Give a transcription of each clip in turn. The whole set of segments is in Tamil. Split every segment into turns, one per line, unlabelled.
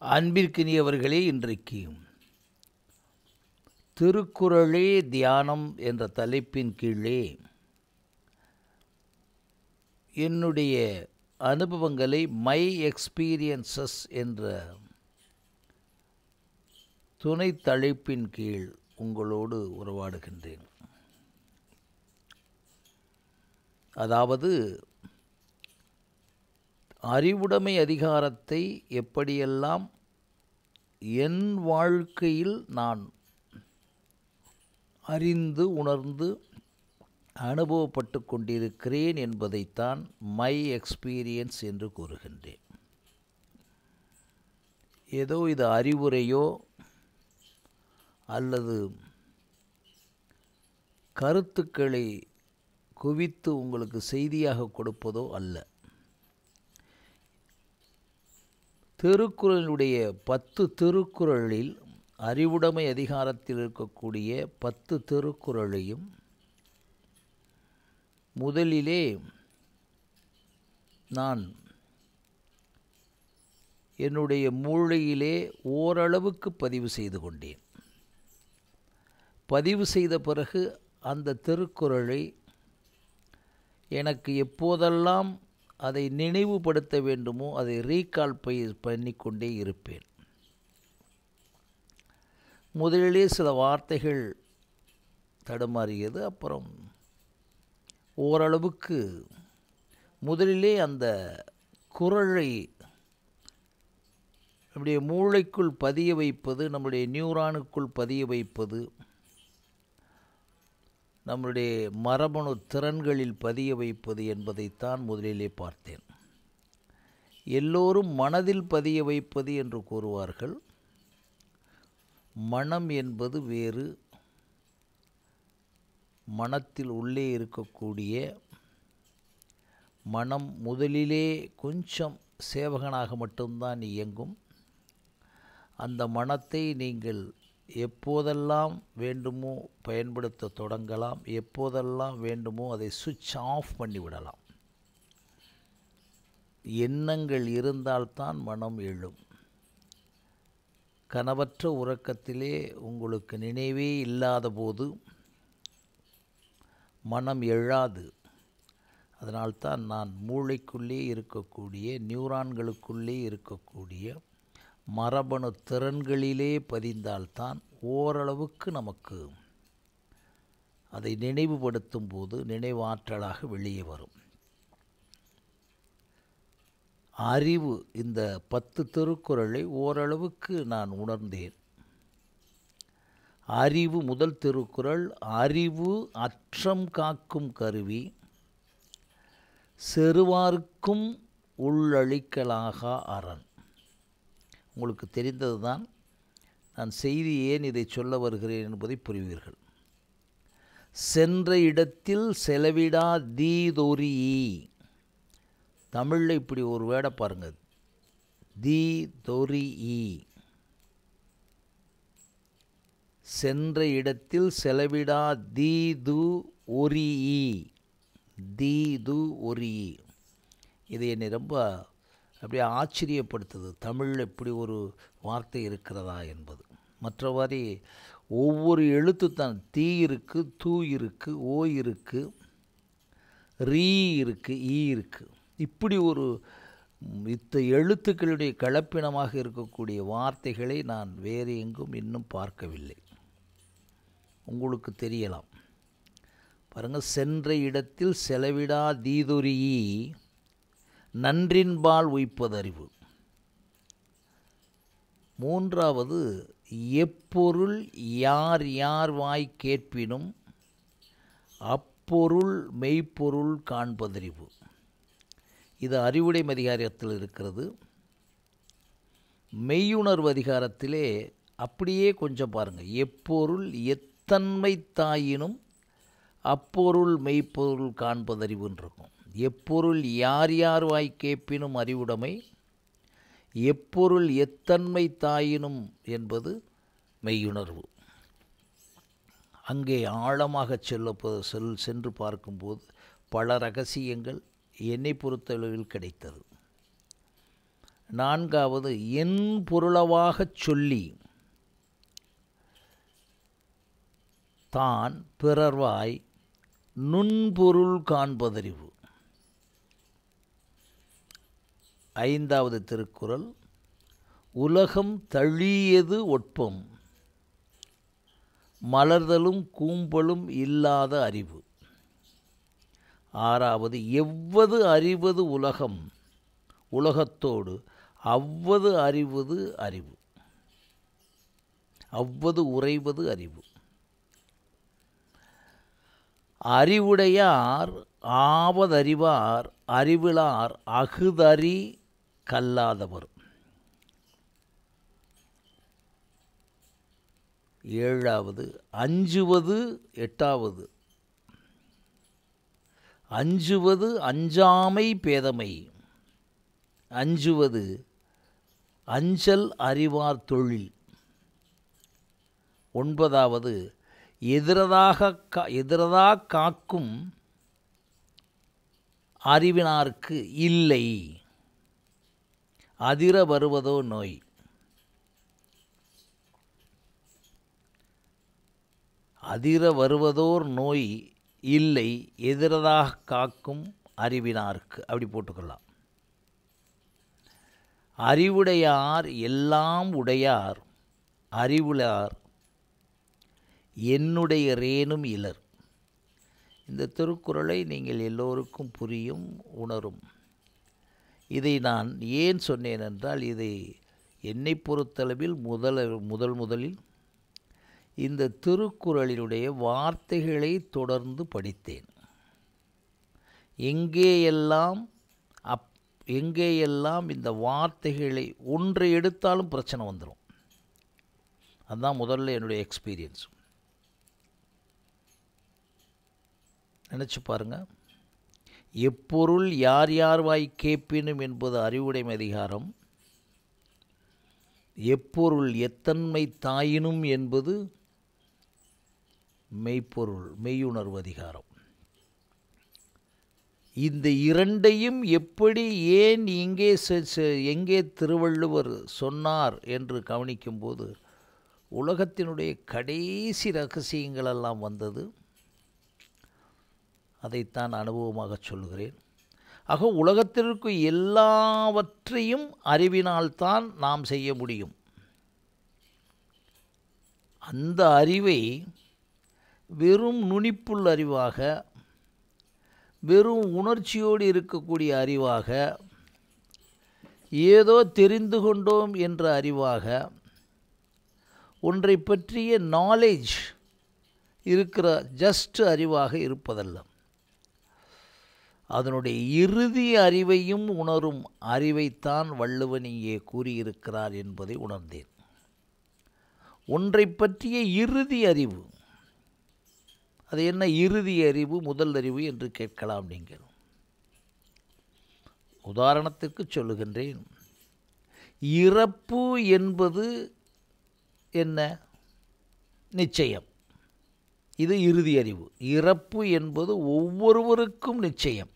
அன்பிற்கினியவர்களே இன்றைக்கு திருக்குறளே தியானம் என்ற தலைப்பின் கீழே என்னுடைய அனுபவங்களை மை எக்ஸ்பீரியன்சஸ் என்ற துணை தலைப்பின் கீழ் உங்களோடு உறவாடுகின்றேன். அதாவது அறிவுடைமை அதிகாரத்தை எப்படியெல்லாம் என் வாழ்க்கையில் நான் அறிந்து உணர்ந்து அனுபவப்பட்டு கொண்டிருக்கிறேன் என்பதைத்தான் மை எக்ஸ்பீரியன்ஸ் என்று கூறுகின்றேன். ஏதோ இது அறிவுரையோ அல்லது கருத்துக்களை குவித்து உங்களுக்கு செய்தியாக கொடுப்பதோ அல்ல. திருக்குறளுடைய பத்து திருக்குறளில் அறிவுடைமை அதிகாரத்தில் இருக்கக்கூடிய பத்து திருக்குறளையும் முதலிலே நான் என்னுடைய மூளையிலே ஓரளவுக்கு பதிவு செய்து கொண்டேன். பதிவு செய்த பிறகு அந்த திருக்குறளை எனக்கு எப்போதெல்லாம் அதை நினைவுபடுத்த வேண்டுமோ அதை ரீகால் பண்ணிக்கொண்டே இருப்பேன். முதலிலே சில வார்த்தைகள் தடுமாறியது அப்புறம் ஓரளவுக்கு முதலிலே அந்த குரலை நம்முடைய மூளைக்குள் பதிய வைப்பது நம்முடைய நியூரானுக்குள் பதிய வைப்பது நம்முடைய மரபணு திறன்களில் பதிய வைப்பது என்பதைத்தான் முதலிலே பார்த்தேன். எல்லோரும் மனதில் பதிய வைப்பது என்று கூறுவார்கள். மனம் என்பது வேறு. மனத்தில் உள்ளே இருக்கக்கூடிய மனம் முதலிலே கொஞ்சம் சேவகனாக மட்டும்தான் இயங்கும். அந்த மனத்தை நீங்கள் எப்போதெல்லாம் வேண்டுமோ பயன்படுத்த தொடங்கலாம் எப்போதெல்லாம் வேண்டுமோ அதை சுவிட்ச் ஆஃப் பண்ணிவிடலாம் எண்ணங்கள் இருந்தால்தான் மனம் எழும். கனவற்ற உறக்கத்திலே உங்களுக்கு நினைவே இல்லாத போது மனம் எழாது. அதனால்தான் நான் மூளைக்குள்ளே இருக்கக்கூடிய நியூரான்களுக்குள்ளே இருக்கக்கூடிய மரபணு திறன்களிலே பதிந்தால்தான் ஓரளவுக்கு நமக்கு அதை நினைவுபடுத்தும் போது நினைவாற்றலாக வெளியே வரும். அறிவு இந்த பத்து திருக்குறளை ஓரளவுக்கு நான் உணர்ந்தேன். அறிவு முதல் திருக்குறள் அறிவு அற்றம் காக்கும் கருவி செருவார்க்கும் உள்ளழிக்கலாக அரண். உங்களுக்கு தெரிந்தது தான் நான் செய்தி ஏன் இதை சொல்ல வருகிறேன் என்பதை புரிவீர்கள். சென்ற இடத்தில் செலவிடா தீதொரி தமிழில் இப்படி ஒரு வேடை பாருங்கள் தி தொரி சென்ற இடத்தில் செலவிடா தீது ஒரி தீது ஒரி இது என்னை ரொம்ப அப்படியே ஆச்சரியப்படுத்துது. தமிழில் இப்படி ஒரு வார்த்தை இருக்கிறதா என்பது. மற்றவாறு ஒவ்வொரு எழுத்து தான் தீ இருக்குது தூ இருக்குது ஓ இருக்குது ரீ இருக்குது ஈ இருக்குது இப்படி ஒரு இத்த எழுத்துக்களுடைய கலப்பினமாக இருக்கக்கூடிய வார்த்தைகளை நான் வேறு எங்கும் இன்னும் பார்க்கவில்லை. உங்களுக்கு தெரியலாம். பாருங்கள் சென்ற இடத்தில் செலவிடா தீதுரியை நன்றின்பால் உய்ப்பதறிவு. மூன்றாவது எப்பொருள் யார் யார் வாய் கேட்பினும் அப்பொருள் மெய்ப்பொருள் காண்பதறிவு. இது அறிவுடை அதிகாரத்தில் இருக்கிறது. மெய்யுணர்வு அதிகாரத்திலே அப்படியே கொஞ்சம் பாருங்கள் எப்பொருள் எத்தன்மை தாயினும் அப்பொருள் மெய்ப்பொருள் காண்பதறிவுன்னு இருக்கும் எப்பொருள் யார் யார் வாய் கேட்பினும் அறிவுடைமை எப்பொருள் எத்தன்மை தாயினும் என்பது மெய்யுணர்வு. அங்கே ஆழமாக செல்ல செல் சென்று பார்க்கும்போது பல ரகசியங்கள் என்னை பொறுத்தளவில் கிடைத்தது. நான்காவது என் பொருளவாகச் சொல்லி தான் பிறர்வாய் நுண்பொருள் காண்பதறிவு. ஐந்தாவது திருக்குறள் உலகம் தழியது ஒட்பம் மலர்தலும் கூம்பலும் இல்லாத அறிவு. ஆறாவது எவ்வது அறிவது உலகம்? உலகத்தோடு அவ்வது அறிவது அறிவு. அவ்வது உறைவது அறிவு. அறிவுடையார் ஆவதறிவார் அறிவிலார் அகுதறி கல்லாதவர். ஏழாவது அஞ்சுவது எட்டாவது. அஞ்சுவது அஞ்சாமை பேதமை. அஞ்சுவது அஞ்சல் அறிவார் தொழில். ஒன்பதாவது எதிரதாக கா எதிரதா காக்கும் அறிவினார்க்கு இல்லை. அதிர வருவதோ நோய். அதிர வருவதோர் நோய் இல்லை எதிரதாக காக்கும் அறிவினார்க்கு. அப்படி போட்டுக்கொள்ளலாம். அறிவுடையார் எல்லாம் உடையார் அறிவுளார் என்னுடைய ரேனும் இலர். இந்த திருக்குறளை நீங்கள் எல்லோருக்கும் புரியும் உணரும். இதை நான் ஏன் சொன்னேன் என்றால் இதை என்னை பொறுத்தளவில் முதல் முதல் முதலில் இந்த திருக்குறளினுடைய வார்த்தைகளை தொடர்ந்து படித்தேன். எங்கேயெல்லாம் அப் எங்கேயெல்லாம் இந்த வார்த்தைகளை ஒன்றை எடுத்தாலும் பிரச்சனை வந்துடும் அதுதான் முதல்ல என்னுடைய எக்ஸ்பீரியன்ஸ் நினச்சி பாருங்கள் எப்பொருள் யார் யார் வாய் கேட்பினும் என்பது அறிவுடைமை அதிகாரம். எப்பொருள் எத்தன்மை தாயினும் என்பது மெய்ப்பொருள் மெய்யுணர்வு அதிகாரம். இந்த இரண்டையும் எப்படி ஏன் இங்கே எங்கே திருவள்ளுவர் சொன்னார் என்று கவனிக்கும்போது உலகத்தினுடைய கடைசி ரகசியங்களெல்லாம் வந்தது. அதைத்தான் அனுபவமாக சொல்கிறேன் ஆக உலகத்திற்கு எல்லாவற்றையும் அறிவினால்தான் நாம் செய்ய முடியும். அந்த அறிவை வெறும் நுனிப்புள் அறிவாக வெறும் உணர்ச்சியோடு இருக்கக்கூடிய அறிவாக ஏதோ தெரிந்து கொண்டோம் என்ற அறிவாக ஒன்றை பற்றிய நாலேஜ் இருக்கிற ஜஸ்ட் அறிவாக இருப்பதல்ல. அதனுடைய இறுதி அறிவையும் உணரும் அறிவைத்தான் வள்ளுவன் இங்கே கூறியிருக்கிறார் என்பதை உணர்ந்தேன். ஒன்றை பற்றிய இறுதி அறிவு அது என்ன இறுதி அறிவு முதல் அறிவு என்று கேட்கலாம் நீங்கள். உதாரணத்திற்கு சொல்லுகின்றேன். இறப்பு என்பது என்ன? நிச்சயம். இது இறுதி அறிவு. இறப்பு என்பது ஒவ்வொருவருக்கும் நிச்சயம்.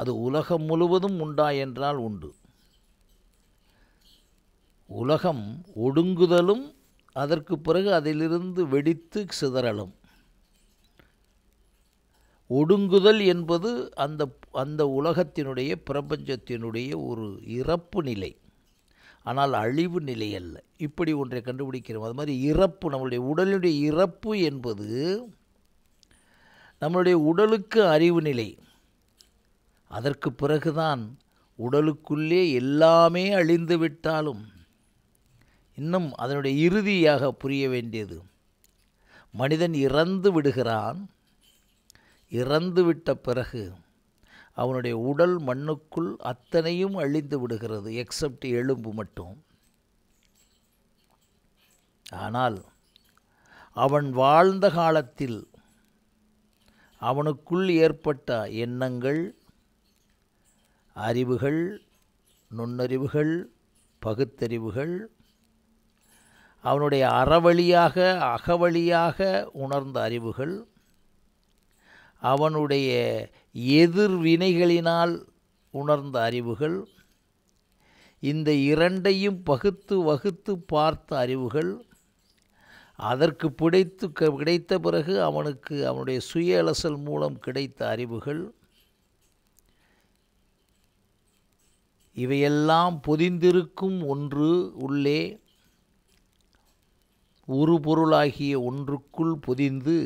அது உலகம் முழுவதும் உண்டா என்றால் உண்டு. உலகம் ஒடுங்குதலும் அதற்கு பிறகு அதிலிருந்து வெடித்து சிதறலும். ஒடுங்குதல் என்பது அந்த அந்த உலகத்தினுடைய பிரபஞ்சத்தினுடைய ஒரு இறப்பு நிலை. ஆனால் அழிவு நிலை அல்ல. இப்படி ஒன்றை கண்டுபிடிக்கிறோம். அது மாதிரி இறப்பு நம்மளுடைய உடலினுடைய இறப்பு என்பது நம்மளுடைய உடலுக்கு அறிவு நிலை. அதற்கு பிறகுதான் உடலுக்குள்ளே எல்லாமே அழிந்து விட்டாலும் இன்னும் அதனுடைய இறுதியாக புரிய வேண்டியது. மனிதன் இறந்து விடுகிறான். இறந்து விட்ட பிறகு அவனுடைய உடல் மண்ணுக்குள் அத்தனையும் அழிந்து விடுகிறது எக்ஸப்ட் எலும்பு மட்டும். ஆனால் அவன் வாழ்ந்த காலத்தில் அவனுக்குள் ஏற்பட்ட எண்ணங்கள் அறிவுகள் நுண்ணறிவுகள் பகுத்தறிவுகள் அவனுடைய அறவழியாக அகவழியாக உணர்ந்த அறிவுகள் அவனுடைய எதிர்வினைகளினால் உணர்ந்த அறிவுகள் இந்த இரண்டையும் பகுத்து வகுத்து பார்த்த அறிவுகள் அதற்கு பிடித்து கிடைத்த பிறகு அவனுக்கு அவனுடைய சுய அலசல் மூலம் கிடைத்த அறிவுகள் இவையெல்லாம் பொதிந்திருக்கும் ஒன்று உள்ளே ஒரு பொருளாகிய ஒன்றுக்குள் பொதிந்து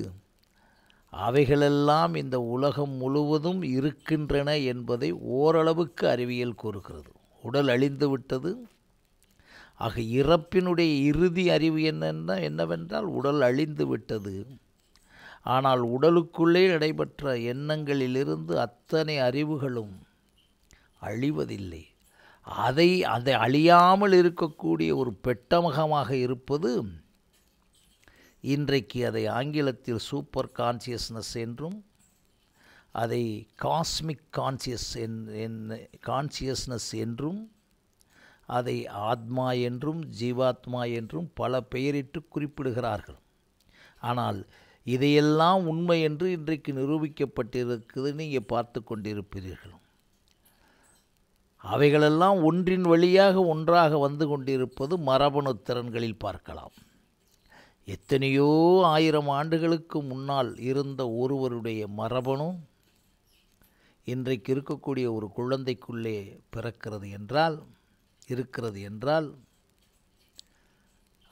அவைகளெல்லாம் இந்த உலகம் முழுவதும் இருக்கின்றன என்பதை ஓரளவுக்கு அறிவியல் கூறுகிறது. உடல் அழிந்து விட்டது. ஆக இறப்பினுடைய இறுதி அறிவு என்னென்ன? என்னவென்றால் உடல் அழிந்து விட்டது. ஆனால் உடலுக்குள்ளே நடைபெற்ற எண்ணங்களிலிருந்து அத்தனை அறிவுகளும் அழிவதில்லை. அதை அதை அழியாமல் இருக்கக்கூடிய ஒரு பெட்டமகமாக இருப்பது இன்றைக்கு அதை ஆங்கிலத்தில் சூப்பர் கான்சியஸ்னஸ் என்றும் அதை காஸ்மிக் கான்சியஸ் என் கான்சியஸ்னஸ் என்றும் அதை ஆத்மா என்றும் ஜீவாத்மா என்றும் பல பெயரிட்டு குறிப்பிடுகிறார்கள். ஆனால் இதையெல்லாம் உண்மை என்று இன்றைக்கு நிரூபிக்கப்பட்டிருக்குது நீங்கள் பார்த்து கொண்டிருப்பீர்கள். அவைகளெல்லாம் ஒன்றின் வழியாக ஒன்றாக வந்து கொண்டிருப்பது மரபணு திறன்களில் பார்க்கலாம். எத்தனையோ ஆயிரம் ஆண்டுகளுக்கு முன்னால் இருந்த ஒருவருடைய மரபணு இன்றைக்கு இருக்கக்கூடிய ஒரு குழந்தைக்குள்ளே பிறக்கிறது என்றால் இருக்கிறது என்றால்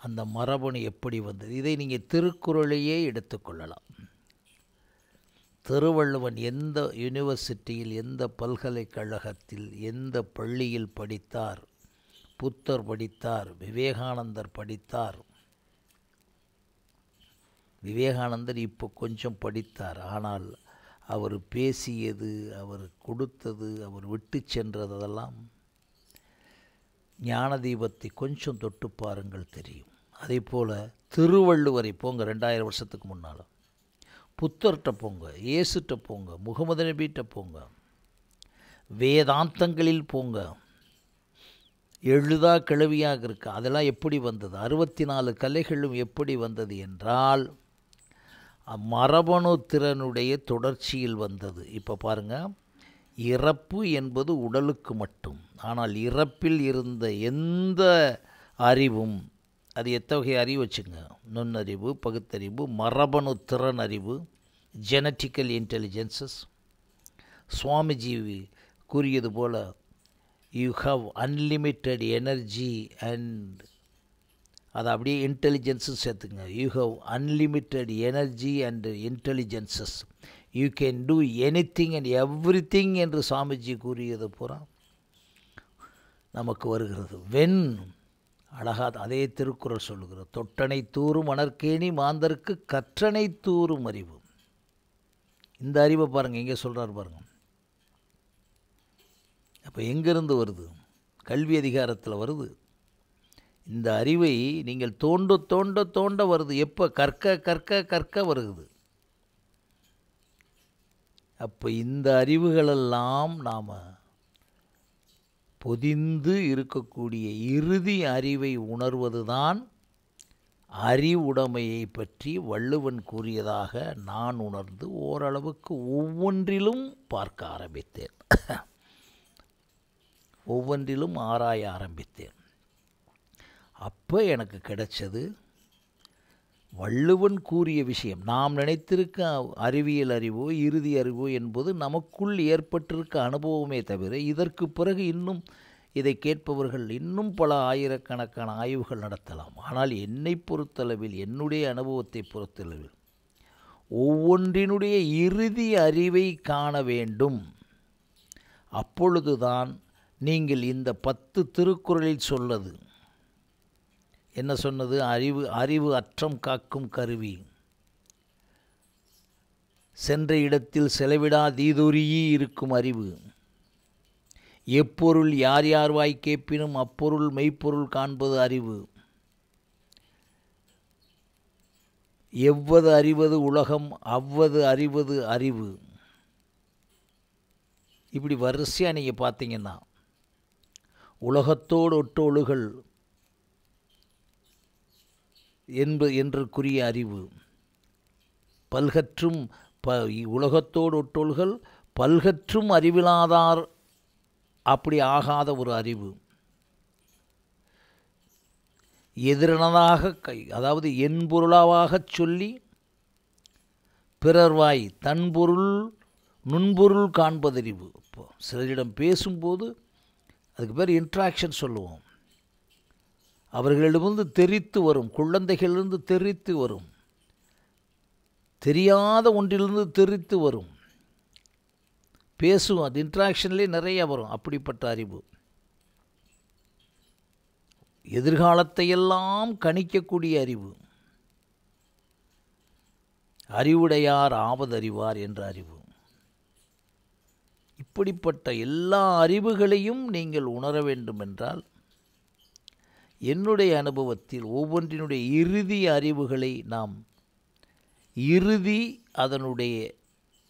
அந்த மரபணு எப்படி வந்தது? இதை நீங்கள் திருக்குறளையே எடுத்துக்கொள்ளலாம் திருவள்ளுவன் எந்த யூனிவர்சிட்டியில் எந்த பல்கலைக்கழகத்தில் எந்த பள்ளியில் படித்தார்? புத்தர் படித்தார் விவேகானந்தர் படித்தார். விவேகானந்தர் இப்போ கொஞ்சம் படித்தார் ஆனால் அவர் பேசியது அவர் கொடுத்தது அவர் விட்டு சென்றது அதெல்லாம் ஞான தீபத்தை கொஞ்சம் தொட்டு பாருங்கள் தெரியும். அதே போல் திருவள்ளுவரை போங்க ரெண்டாயிரம் வருஷத்துக்கு முன்னால். புத்தர்கிட்ட போங்க இயேசுட்ட போங்க முகமது நபிகிட்ட போங்க வேதாந்தங்களில் போங்க. எழுதா கிழவியாக இருக்கு அதெல்லாம் எப்படி வந்தது? அறுபத்தி நாலு கலைகளும் எப்படி வந்தது என்றால் மரபணு திறனுடைய தொடர்ச்சியில் வந்தது. இப்போ பாருங்கள் இறப்பு என்பது உடலுக்கு மட்டும் ஆனால் இறப்பில் இருந்த எந்த அறிவும் அது எத்தகைய அறிவு வச்சுங்க? நுண்ணறிவு பகுத்தறிவு மரபணு திறன் அறிவு ஜெனட்டிக்கல் இன்டெலிஜென்சஸ் சுவாமிஜி கூறியது போல் you have unlimited energy and அதை அப்படியே இன்டெலிஜென்ஸும் சேர்த்துங்க you have unlimited energy and intelligences you can do anything and everything என்று சுவாமிஜி கூறியது பூரா நமக்கு வருகிறது. வென் அழகாக அதே திருக்குறள் சொல்லுகிறது. தொட்டனை தூறும் மணற்கேணி மாந்தருக்கு கற்றனை தூறும் அறிவு. இந்த அறிவை பாருங்கள் எங்கே சொல்கிறார் பாருங்கள் அப்போ எங்கேருந்து வருது? கல்வி அதிகாரத்தில் வருது. இந்த அறிவை நீங்கள் தோண்ட தோண்ட தோண்ட வருது. எப்போ? கற்க கற்க கற்க வருகுது அப்போ இந்த அறிவுகளெல்லாம் நாம் பொதிந்து இருக்கக்கூடிய இறுதி அறிவை உணர்வது தான் அறிவுடைமையை பற்றி வள்ளுவன் கூறியதாக நான் உணர்ந்து ஓரளவுக்கு ஒவ்வொன்றிலும் பார்க்க ஆரம்பித்தேன். ஒவ்வொன்றிலும் ஆராய ஆரம்பித்தேன். அப்போ எனக்கு கிடைச்சது வள்ளுவன் கூறிய விஷயம். நாம் நினைத்திருக்க அறிவியல் அறிவோ இறுதி அறிவோ என்பது நமக்குள் ஏற்பட்டிருக்க அனுபவமே தவிர இதற்கு பிறகு இன்னும் இதை கேட்பவர்கள் இன்னும் பல ஆயிரக்கணக்கான ஆய்வுகள் நடத்தலாம். ஆனால் என்னை பொறுத்தளவில் என்னுடைய அனுபவத்தை பொறுத்தளவில் ஒவ்வொன்றினுடைய இறுதி அறிவை காண வேண்டும். அப்பொழுதுதான் நீங்கள் இந்த பத்து திருக்குறளில் சொல்லது. என்ன சொன்னது? அறிவு அறிவு அற்றம் காக்கும் கருவி. சென்ற இடத்தில் செலவிடாதீதுரியே இருக்கும் அறிவு. எப்பொருள் யார் யார் வாய் கேட்பினும் அப்பொருள் மெய்ப்பொருள் காண்பது அறிவு. எவ்வது அறிவது உலகம் அவ்வது அறிவது அறிவு. இப்படி வரிசையாக நீங்கள் பார்த்தீங்கன்னா உலகத்தோடு ஒட்டொழுகள் என்ப என்றுக்குரிய அறிவு. பல்கற்றும் ப உலகத்தோடு ஒட்டொழுகள் பல்கற்றும் அறிவிலாதார் அப்படி ஆகாத ஒரு அறிவு. எதிரானதாக கை அதாவது என் பொருளாவாகச் சொல்லி பிறர்வாய் தன் பொருள் நுண்பொருள் காண்பதறிவு. இப்போ சிலரிடம் பேசும்போது அதுக்கு பேர் இன்ட்ராக்ஷன் சொல்லுவோம். அவர்களிடமிருந்து தெரித்து வரும் குழந்தைகளிலிருந்து தெரித்து வரும். தெரியாத ஒன்றிலிருந்து தெரித்து வரும். பேசுவோம். அது இன்ட்ராக்ஷன்லேயே நிறைய வரும். அப்படிப்பட்ட அறிவு. எதிர்காலத்தையெல்லாம் கணிக்கக்கூடிய அறிவு. அறிவுடையார் ஆவதறிவார் என்ற அறிவு. இப்படிப்பட்ட எல்லா அறிவுகளையும் நீங்கள் உணர வேண்டும் என்றால் என்னுடைய அனுபவத்தில் ஒவ்வொன்றினுடைய இறுதி அறிவுகளை நாம் இறுதி அதனுடைய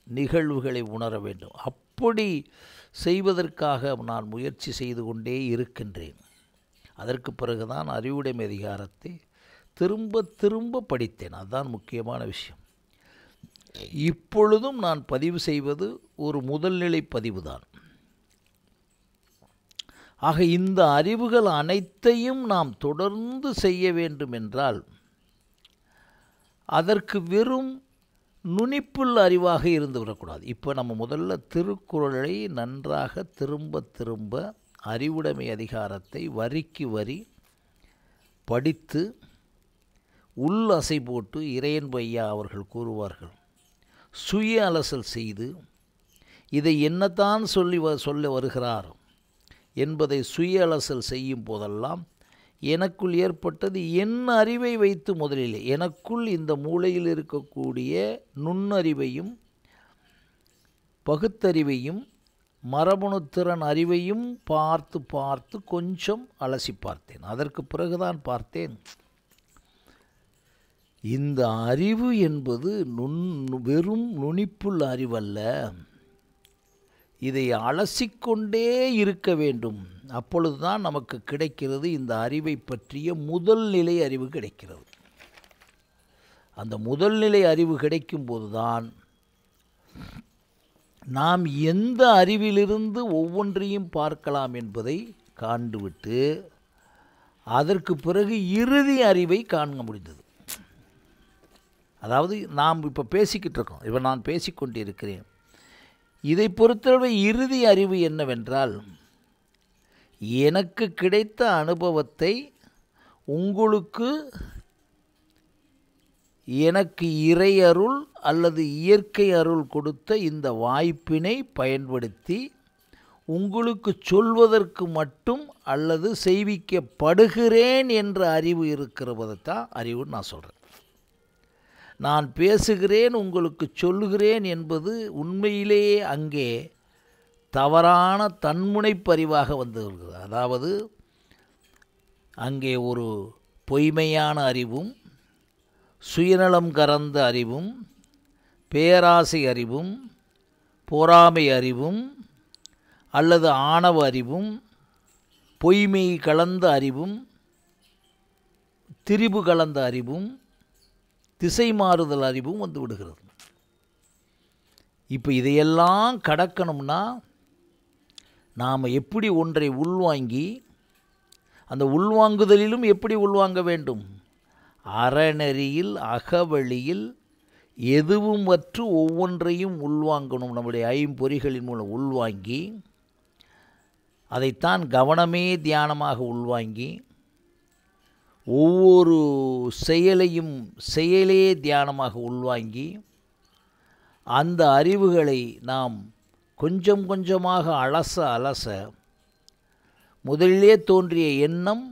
நிகழ்வுகளை உணர வேண்டும். அப்படி செய்வதற்காக நான் முயற்சி செய்து கொண்டே இருக்கின்றேன். அதற்கு பிறகுதான் அறிவுடைமை அதிகாரத்தை திரும்ப திரும்ப படித்தேன். அதுதான் முக்கியமான விஷயம். இப்பொழுதும் நான் பதிவு செய்வது ஒரு முதல்நிலை பதிவு தான் ஆக இந்த அறிவுகள் அனைத்தையும் நாம் தொடர்ந்து செய்ய வேண்டும் என்றால் அதற்கு வெறும் நுனிப்புள் அறிவாக இருந்து விடக்கூடாது. இப்போ நம்ம முதல்ல திருக்குறளை நன்றாக திரும்ப திரும்ப அறிவுடைமை அதிகாரத்தை வரிக்கு வரி படித்து உள் அசை போட்டு இறையன் பையா அவர்கள் கூறுவார்கள். சுய அலசல் செய்து இதை என்னத்தான் சொல்லி வ சொல்ல வருகிறார் என்பதை சுய அலசல் செய்யும் போதெல்லாம் எனக்குள் ஏற்பட்டது என் அறிவை வைத்து முதலில். எனக்குள் இந்த மூளையில் இருக்கக்கூடிய நுண்ணறிவையும் பகுத்தறிவையும் மரபணுத்திறன் அறிவையும் பார்த்து பார்த்து கொஞ்சம் அலசி பார்த்தேன். அதற்கு பிறகுதான் பார்த்தேன். இந்த அறிவு என்பது நுண் வெறும் நுனிப்புள் அறிவல்ல. இதை அலசிக்கொண்டே இருக்க வேண்டும். அப்பொழுதுதான் நமக்கு கிடைக்கிறது இந்த அறிவை பற்றிய முதல் நிலை அறிவு கிடைக்கிறது. அந்த முதல் நிலை அறிவு கிடைக்கும் போதுதான் நாம் எந்த அறிவிலிருந்து ஒவ்வொன்றையும் பார்க்கலாம் என்பதை காண்டுவிட்டு அதற்கு பிறகு இறுதி அறிவை காண முடிந்தது. அதாவது நாம் இப்போ பேசிக்கிட்டு இருக்கோம். இப்போ நான் பேசிக்கொண்டிருக்கிறேன் இதை பொறுத்தளவு இறுதி அறிவு என்னவென்றால் எனக்கு கிடைத்த அனுபவத்தை உங்களுக்கு எனக்கு இறை அருள் அல்லது இயற்கை அருள் கொடுத்த இந்த வாய்ப்பினை பயன்படுத்தி உங்களுக்கு சொல்வதற்கு மட்டும் அல்லது செய்விக்கப்படுகிறேன் என்ற அறிவு இருக்கிறவதைத்தான் அறிவுன்னு நான் சொல்கிறேன் நான் பேசுகிறேன் உங்களுக்கு சொல்லுகிறேன் என்பது உண்மையிலேயே அங்கே தவறான தன்முனைப்பறிவாக வந்திருக்கிறது. அதாவது அங்கே ஒரு பொய்மையான அறிவும் சுயநலம் கறந்த அறிவும் பேராசை அறிவும் பொறாமை அறிவும் அல்லது ஆணவ அறிவும் பொய்மை கலந்த அறிவும் திரிபு கலந்த அறிவும் திசை மாறுதல் அறிவும் வந்து விடுகிறது. இப்போ இதையெல்லாம் கடக்கணும்னா நாம் எப்படி ஒன்றை உள்வாங்கி அந்த உள்வாங்குதலிலும் எப்படி உள்வாங்க வேண்டும்? அறநெறியில் அகவழியில் எதுவும் வற்று ஒவ்வொன்றையும் உள்வாங்கணும். நம்முடைய ஐம்பொறிகளின் மூலம் உள்வாங்கி அதைத்தான் கவனமே தியானமாக உள்வாங்கி ஒவ்வொரு செயலையும் செயலே தியானமாக உள்வாங்கி அந்த அறிவுகளை நாம் கொஞ்சம் கொஞ்சமாக அலச அலச முதலிலே தோன்றிய எண்ணம்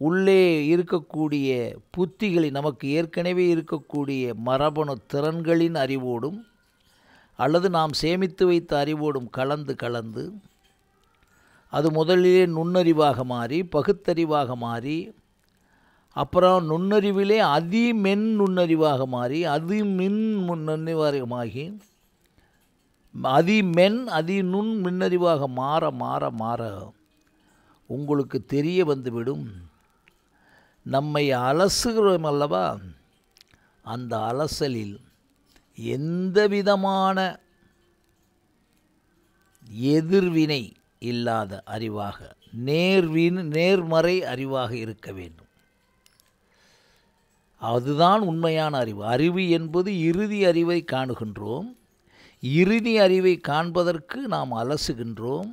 உள்ளே இருக்கக்கூடிய புத்திகளை நமக்கு ஏற்கனவே இருக்கக்கூடிய மரபணு திறன்களின் அறிவோடும் அல்லது நாம் சேமித்து வைத்த அறிவோடும் கலந்து கலந்து அது முதலிலே நுண்ணறிவாக மாறி பகுத்தறிவாக மாறி அப்புறம் நுண்ணறிவிலே அதிமென் நுண்ணறிவாக மாறி அதிமின் நுண்ணறிவாகமாகி அதி மென் அதி நுண் மின்னறிவாக மாற மாற மாற உங்களுக்கு தெரிய வந்துவிடும். நம்மை அலசுகிறோம் அல்லவா? அந்த அலசலில் எந்த விதமான எதிர்வினை இல்லாத அறிவாக நேர்வின் நேர்மறை அறிவாக இருக்க வேண்டும். அதுதான் உண்மையான அறிவு. அறிவு என்பது இறுதி அறிவை காணுகின்றோம். இறுதி அறிவை காண்பதற்கு நாம் அலசுகின்றோம்.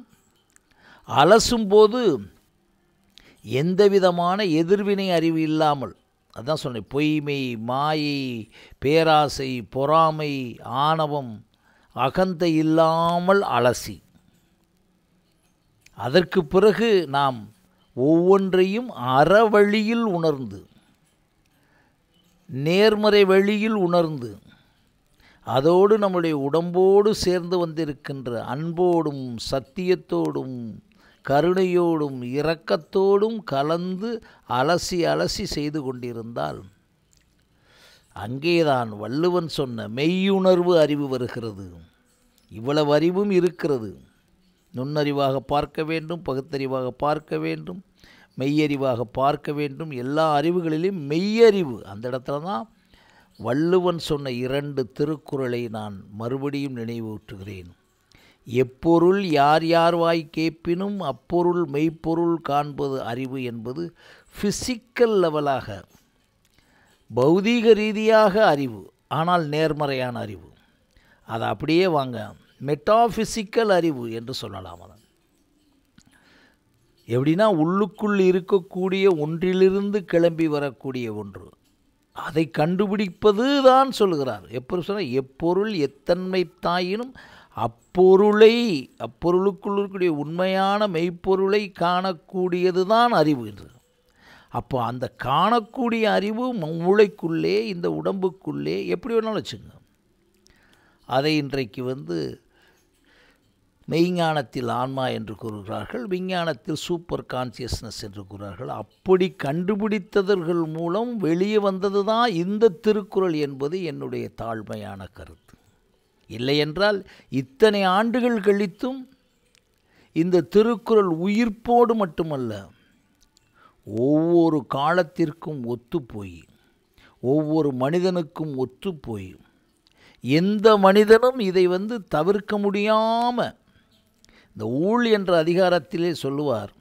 அலசும்போது எந்த விதமான எதிர்வினை அறிவு இல்லாமல் அதான் சொன்னேன் பொய்மை மாயை பேராசை பொறாமை ஆணவம் அகந்தை இல்லாமல் அலசி. அதற்கு பிறகு நாம் ஒவ்வொன்றையும் அறவழியில் உணர்ந்து நேர்மறை வழியில் உணர்ந்து அதோடு நம்முடைய உடம்போடு சேர்ந்து வந்திருக்கின்ற அன்போடும் சத்தியத்தோடும் கருணையோடும் இரக்கத்தோடும் கலந்து அலசி அலசி செய்து கொண்டிருந்தால் அங்கேதான் வள்ளுவன் சொன்ன மெய்யுணர்வு அறிவு வருகிறது. இவ்வளவு அறிவும் இருக்கிறது. நுண்ணறிவாக பார்க்க வேண்டும் பகுத்தறிவாக பார்க்க வேண்டும் மெய்யறிவாக பார்க்க வேண்டும். எல்லா அறிவுகளிலும் மெய்யறிவு அந்த இடத்துல தான் வள்ளுவன் சொன்ன இரண்டு திருக்குறளை நான் மறுபடியும் நினைவூட்டுகிறேன். எப்பொருள் யார் யார் வாய் கேட்பினும் அப்பொருள் மெய்ப்பொருள் காண்பது அறிவு என்பது ஃபிசிக்கல் லெவலாக பௌதீக ரீதியாக அறிவு ஆனால் நேர்மறையான அறிவு. அதை அப்படியே வாங்க மெட்டாஃபிசிக்கல் அறிவு என்று சொல்லலாம் அதன் எப்படின்னா உள்ளுக்குள் இருக்கக்கூடிய ஒன்றிலிருந்து கிளம்பி வரக்கூடிய ஒன்று. அதை கண்டுபிடிப்பது தான் சொல்கிறார் எப்படி சொன்னால் எப்பொருள் எத்தன்மை தாயினும் அப்பொருளை அப்பொருளுக்குள் இருக்கக்கூடிய உண்மையான மெய்ப்பொருளை காணக்கூடியது தான் அறிவு என்று. அப்போ அந்த காணக்கூடிய அறிவு மூளைக்குள்ளே இந்த உடம்புக்குள்ளே எப்படி வேணாலும் வச்சுங்க. அதை இன்றைக்கு வந்து மெய்ஞானத்தில் ஆன்மா என்று கூறுகிறார்கள் விஞ்ஞானத்தில் சூப்பர் கான்சியஸ்னஸ் என்று கூறுகிறார்கள். அப்படி கண்டுபிடித்ததர்கள் மூலம் வெளியே வந்தது தான் இந்த திருக்குறள் என்பது என்னுடைய தாழ்மையான கருத்து. இல்லையென்றால் இத்தனை ஆண்டுகள் கழித்தும் இந்த திருக்குறள் உயிர்ப்போடு மட்டுமல்ல ஒவ்வொரு காலத்திற்கும் ஒத்துப்போய் ஒவ்வொரு மனிதனுக்கும் ஒத்துப்போய் எந்த மனிதனும் இதை வந்து தவிர்க்க முடியாமல் இந்த ஊழ் என்ற அதிகாரத்திலே சொல்லுவார்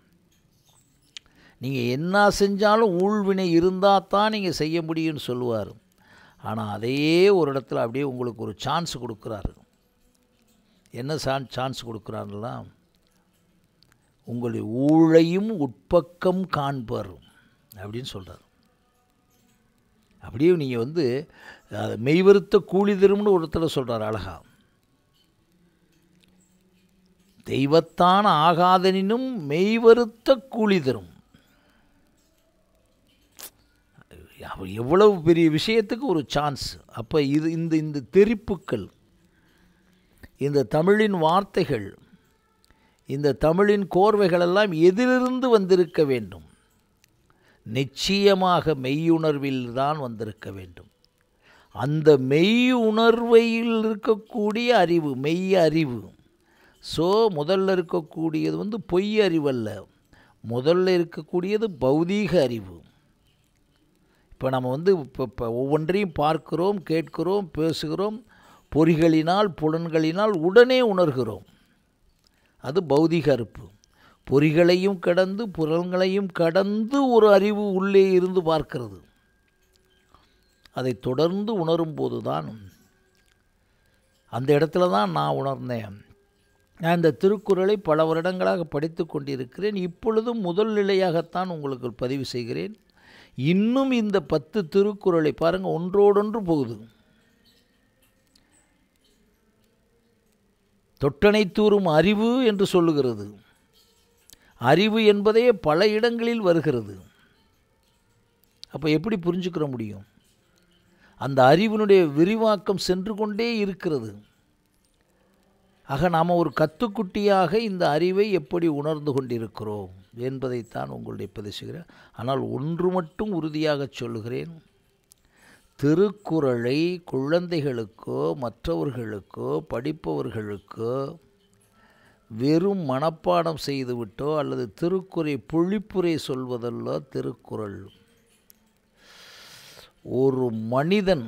நீங்கள் என்ன செஞ்சாலும் ஊழ்வினை இருந்தால் தான் நீங்கள் செய்ய முடியும்னு சொல்லுவார். ஆனால் அதையே ஒரு இடத்துல அப்படியே உங்களுக்கு ஒரு சான்ஸ் கொடுக்குறாரு. என்ன சான் சான்ஸ் கொடுக்குறாருன்னா உங்களுடைய ஊழையும் உட்பக்கம் காண்பர் அப்படின்னு சொல்கிறார் அப்படியே நீங்கள் வந்து மெய்வருத்த கூலி தரும்னு ஒருத்தர் சொல்கிறார் அழகா. தெய்வத்தான் ஆகாதனினும் மெய்வருத்த கூலி தரும். எவ்வளவு பெரிய விஷயத்துக்கு ஒரு சான்ஸ் அப்போ இது இந்த இந்த தெரிப்புக்கள் இந்த தமிழின் வார்த்தைகள் இந்த தமிழின் கோர்வைகளெல்லாம் எதிலிருந்து வந்திருக்க வேண்டும்? நிச்சயமாக மெய்யுணர்வில் தான் வந்திருக்க வேண்டும். அந்த மெய்யுணர்வையில் இருக்கக்கூடிய அறிவு மெய் அறிவு ஸோ முதல்ல இருக்கக்கூடியது வந்து பொய் அறிவல்ல முதல்ல இருக்கக்கூடியது பௌதீக அறிவு. இப்போ நம்ம வந்து இப்போ இப்போ ஒவ்வொன்றையும் பார்க்கிறோம் கேட்கிறோம் பேசுகிறோம் பொறிகளினால் புலன்களினால் உடனே உணர்கிறோம். அது பௌதிக அறுப்பு. பொறிகளையும் கடந்து புலன்களையும் கடந்து ஒரு அறிவு உள்ளே இருந்து பார்க்கிறது. அதை தொடர்ந்து உணரும்போது தான் அந்த இடத்துல தான் நான் உணர்ந்தேன். நான் இந்த திருக்குறளை பல வருடங்களாக படித்து கொண்டிருக்கிறேன். இப்பொழுதும் முதல் நிலையாகத்தான் உங்களுக்கு பதிவு செய்கிறேன். இன்னும் இந்த பத்து திருக்குறளை பாருங்கள் ஒன்றோடொன்று போகுது. தொட்டனை தூறும் அறிவு என்று சொல்லுகிறது. அறிவு என்பதே பல இடங்களில் வருகிறது. அப்போ எப்படி புரிஞ்சுக்கிற முடியும்? அந்த அறிவினுடைய விரிவாக்கம் சென்று கொண்டே இருக்கிறது. ஆக நாம் ஒரு கத்துக்குட்டியாக இந்த அறிவை எப்படி உணர்ந்து கொண்டிருக்கிறோம் என்பதைத்தான் உங்களுடைய பதிசுகிறேன் ஆனால் ஒன்று மட்டும் உறுதியாக சொல்லுகிறேன். திருக்குறளை குழந்தைகளுக்கோ மற்றவர்களுக்கோ படிப்பவர்களுக்கோ வெறும் மனப்பாடம் செய்துவிட்டோ அல்லது திருக்குறை பொழிப்புரை சொல்வதல்லோ திருக்குறள். ஒரு மனிதன்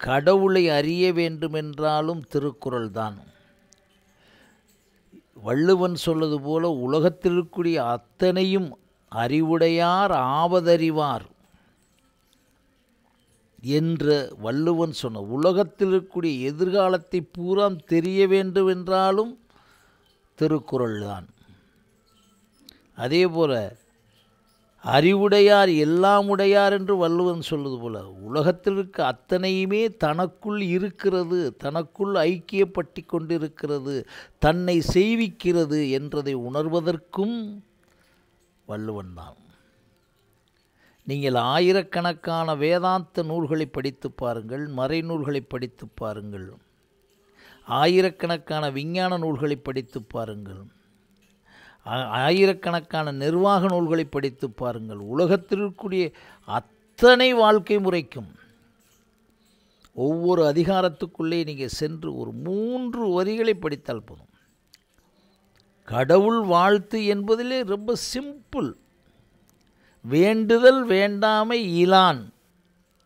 கடவுளை அறிய வேண்டுமென்றாலும் திருக்குறள் தான். வள்ளுவன் சொல்வது போல உலகத்தில் இருக்கக்கூடிய அத்தனையும் அறிவுடையார் ஆவதறிவார் என்ற வள்ளுவன் சொன்ன. உலகத்தில் இருக்கக்கூடிய எதிர்காலத்தை பூராம் தெரிய வேண்டும் என்றாலும் திருக்குறள் தான் அதே போல அறிவுடையார் எல்லாம் உடையார் என்று வள்ளுவன் சொல்வது போல உலகத்தில் இருக்க அத்தனையுமே தனக்குள் இருக்கிறது தனக்குள் ஐக்கியப்பட்டு கொண்டிருக்கிறது தன்னை செய்விக்கிறது என்றதை உணர்வதற்கும் வள்ளுவன் தான். நீங்கள் ஆயிரக்கணக்கான வேதாந்த நூல்களை படித்து பாருங்கள் மறைநூல்களை படித்து பாருங்கள் ஆயிரக்கணக்கான விஞ்ஞான நூல்களை படித்து பாருங்கள். ஆயிரக்கணக்கான நிர்வாக நூல்களை படித்து பாருங்கள். உலகத்தில் இருக்கக்கூடிய அத்தனை வாழ்க்கை முறைக்கும் ஒவ்வொரு அதிகாரத்துக்குள்ளே நீங்கள் சென்று ஒரு மூன்று வரிகளை படித்தால் போதும். கடவுள் வாழ்த்து என்பதிலே ரொம்ப சிம்பிள். வேண்டுதல் வேண்டாமை இலான்.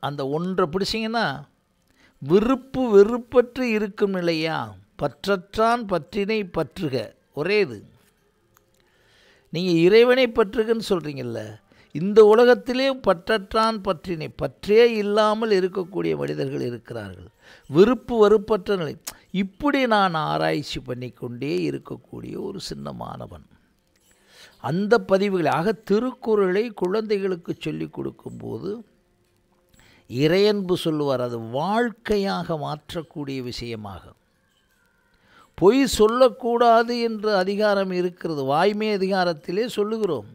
அந்த ஒன்றை பிடிச்சிங்கன்னா விருப்பு வெறுப்பற்று இருக்கும் நிலையா? பற்றற்றான் பற்றினை பற்றுக. ஒரே இது. நீங்கள் இறைவனை பற்றுகன்னு சொல்கிறீங்கல்ல இந்த உலகத்திலே பற்றற்றான் பற்றினை பற்றே இல்லாமல் இருக்கக்கூடிய மனிதர்கள் இருக்கிறார்கள். விருப்பு வெறுப்பற்ற நிலை. இப்படி நான் ஆராய்ச்சி பண்ணிக்கொண்டே இருக்கக்கூடிய ஒரு சின்ன மாணவன். அந்த பதிவுகளை ஆக திருக்குறளை குழந்தைகளுக்கு சொல்லிக் கொடுக்கும்போது இறையன்பு சொல்லுவார் அது வாழ்க்கையாக மாற்றக்கூடிய விஷயமாகும் பொய் சொல்லக்கூடாது என்ற அதிகாரம் இருக்கிறது. வாய்மை அதிகாரத்திலே சொல்லுகிறோம்.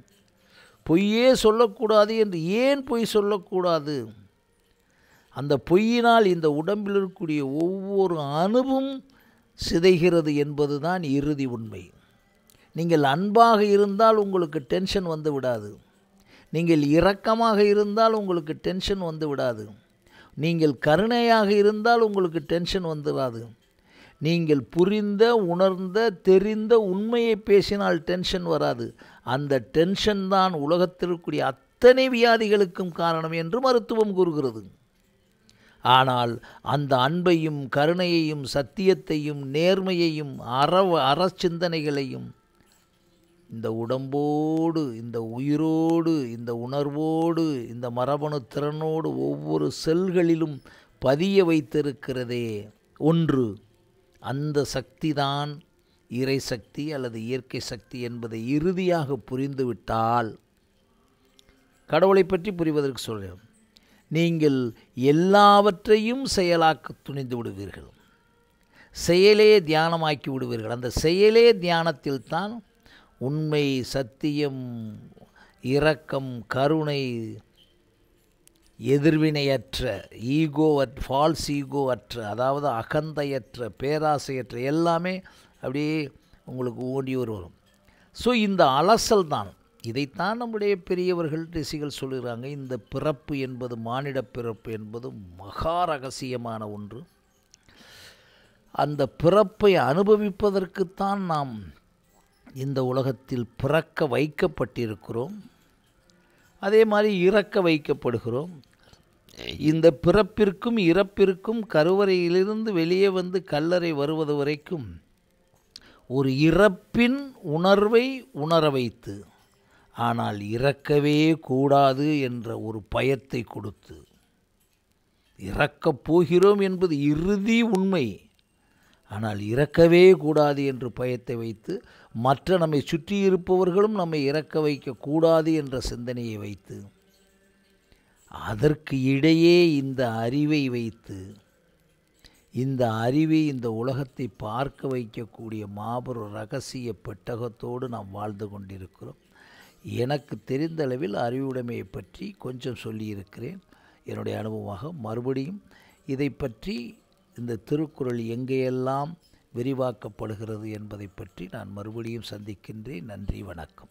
பொய்யே சொல்லக்கூடாது என்று ஏன் பொய் சொல்லக்கூடாது? அந்த பொய்யினால் இந்த உடம்பில் இருக்கக்கூடிய ஒவ்வொரு அணுவும் சிதைகிறது என்பது தான் இறுதி உண்மை. நீங்கள் அன்பாக இருந்தால் உங்களுக்கு டென்ஷன் வந்து விடாது. நீங்கள் இரக்கமாக இருந்தால் உங்களுக்கு டென்ஷன் வந்து விடாது. நீங்கள் கருணையாக இருந்தால் உங்களுக்கு டென்ஷன் வந்துடாது நீங்கள் புரிந்த உணர்ந்த தெரிந்த உண்மையை பேசினால் டென்ஷன் வராது. அந்த டென்ஷன் தான் உலகத்திற்குரிய அத்தனை வியாதிகளுக்கும் காரணம் என்று மருத்துவம் கூறுகிறது. ஆனால் அந்த அன்பையும் கருணையையும் சத்தியத்தையும் நேர்மையையும் அற அறச்சிந்தனைகளையும் இந்த உடம்போடு இந்த உயிரோடு இந்த உணர்வோடு இந்த மரபணு திறனோடு ஒவ்வொரு செல்களிலும் பதிய வைத்திருக்கிறதே ஒன்று. அந்த சக்தி தான் இறை சக்தி அல்லது இயற்கை சக்தி என்பதை இறுதியாக புரிந்துவிட்டால் கடவுளை பற்றி புரிவதற்கு சொல்கிறேன். நீங்கள் எல்லாவற்றையும் செயலாக்க துணிந்து விடுவீர்கள். செயலே தியானமாக்கி விடுவீர்கள். அந்த செயலே தியானத்தில் தான் உண்மை சத்தியம் இரக்கம் கருணை எதிர்வினையற்ற ஈகோ அற் ஃபால்ஸ் ஈகோ அற்ற அதாவது அகந்தையற்ற பேராசையற்ற எல்லாமே அப்படியே உங்களுக்கு ஓடி வரும். ஸோ இந்த அலசல் தான். இதைத்தான் நம்முடைய பெரியவர்கள் ரிஷிகள் சொல்கிறாங்க இந்த பிறப்பு என்பது மானிட பிறப்பு என்பது மகா ரகசியமான ஒன்று. அந்த பிறப்பை அனுபவிப்பதற்குத்தான் நாம் இந்த உலகத்தில் பிறக்க வைக்கப்பட்டிருக்கிறோம். அதே மாதிரி இறக்க வைக்கப்படுகிறோம். இந்த பிறப்பிற்கும் இறப்பிற்கும் கருவறையிலிருந்து வெளியே வந்து கல்லறை வருவது வரைக்கும் ஒரு இறப்பின் உணர்வை உணர வைத்து ஆனால் இறக்கவே கூடாது என்ற ஒரு பயத்தை கொடுத்து இறக்கப் போகிறோம் என்பது இறுதி உண்மை. ஆனால் இறக்கவே கூடாது என்று பயத்தை வைத்து மற்ற நம்மை சுற்றி இருப்பவர்களும் நம்மை இறக்க வைக்கக்கூடாது என்ற சிந்தனையை வைத்து அதற்கு இடையே இந்த அறிவை வைத்து இந்த அறிவை இந்த உலகத்தை பார்க்க வைக்கக்கூடிய மாபெரும் ரகசிய பெட்டகத்தோடு நாம் வாழ்ந்து கொண்டிருக்கிறோம். எனக்கு தெரிந்த அளவில் அறிவுடைமையை பற்றி கொஞ்சம் சொல்லியிருக்கிறேன். என்னுடைய அனுபவமாக மறுபடியும் இதை பற்றி இந்த திருக்குறள் எங்கேயெல்லாம் விரிவாக்கப்படுகிறது என்பதை பற்றி நான் மறுபடியும் சந்திக்கின்றேன். நன்றி வணக்கம்.